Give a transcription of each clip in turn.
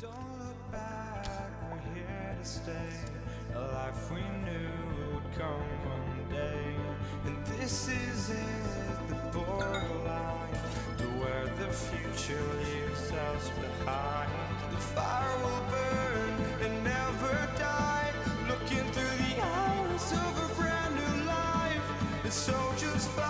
Don't look back, we're here to stay. A life we knew would come one day. And this is it, the borderline to where the future leaves us behind. The fire will burn and never die. Looking through the eyes of a brand new life. And so just find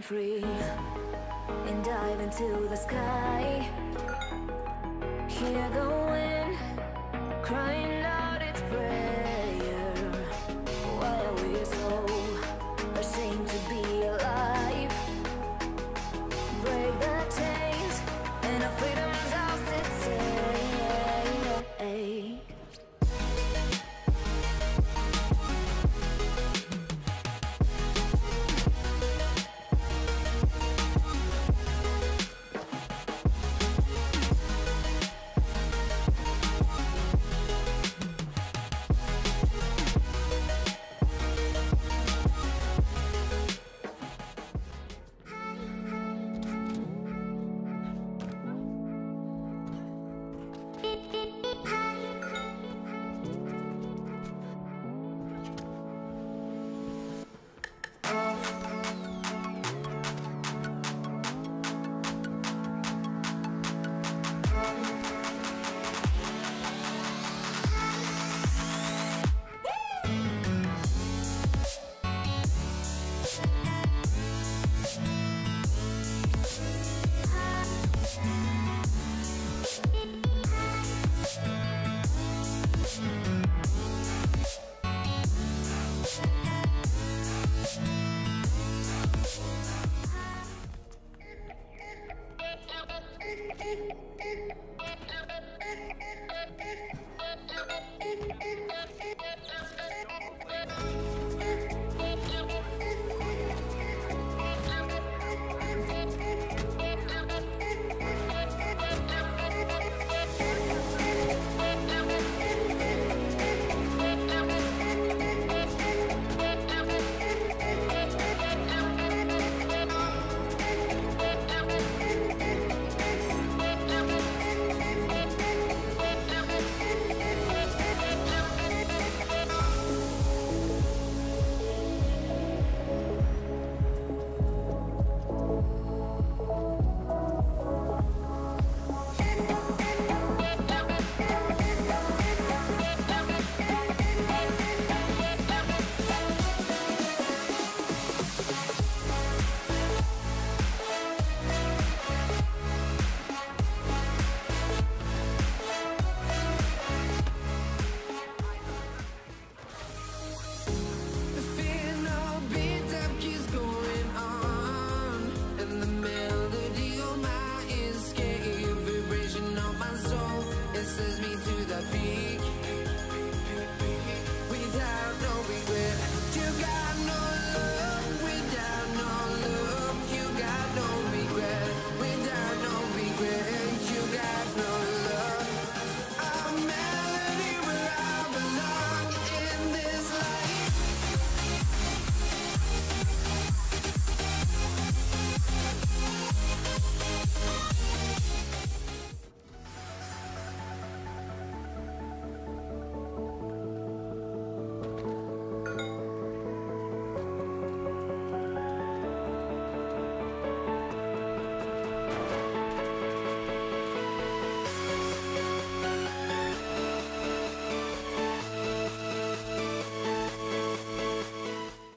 Free and dive into the sky. Hear the wind crying out